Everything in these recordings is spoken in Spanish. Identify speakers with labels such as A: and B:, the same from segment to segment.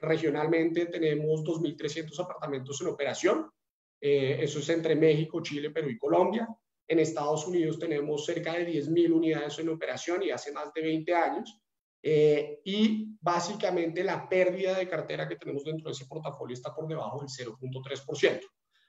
A: regionalmente tenemos 2.300 apartamentos en operación. Eh, eso es entre México, Chile, Perú y Colombia. En Estados Unidos tenemos cerca de 10.000 unidades en operación y hace más de 20 años. Eh, y básicamente la pérdida de cartera que tenemos dentro de ese portafolio está por debajo del 0.3%.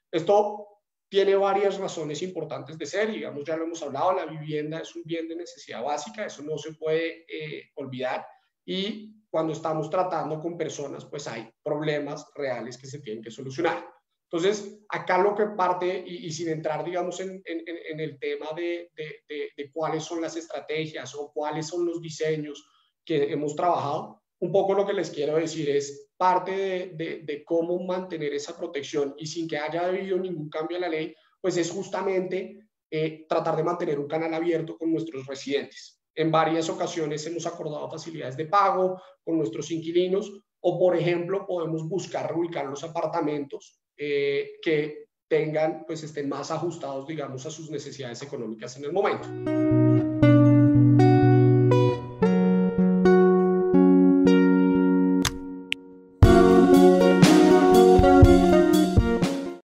A: Esto tiene varias razones importantes de ser, digamos, ya lo hemos hablado, la vivienda es un bien de necesidad básica, eso no se puede eh, olvidar, y cuando estamos tratando con personas, pues hay problemas reales que se tienen que solucionar. Entonces, acá lo que parte, y, sin entrar, digamos, en, en, el tema de, de, de, cuáles son las estrategias o cuáles son los diseños que hemos trabajado, un poco lo que les quiero decir es parte de, cómo mantener esa protección y sin que haya habido ningún cambio a la ley, pues es justamente eh, tratar de mantener un canal abierto con nuestros residentes. En varias ocasiones hemos acordado facilidades de pago con nuestros inquilinos o, por ejemplo, podemos buscar reubicar los apartamentos eh, que tengan, pues estén más ajustados, digamos, a sus necesidades económicas en el momento.